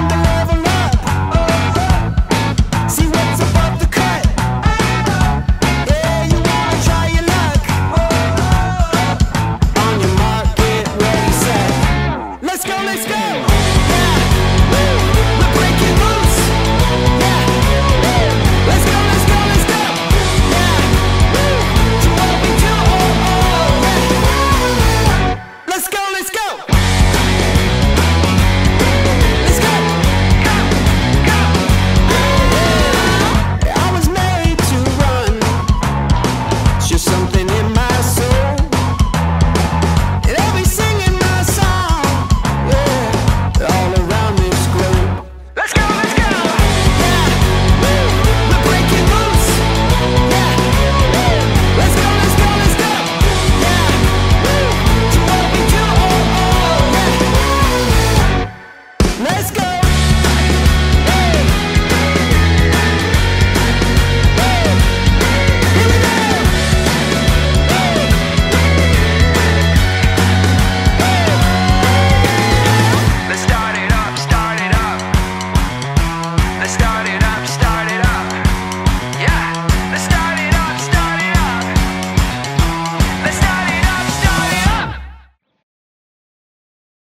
I'm the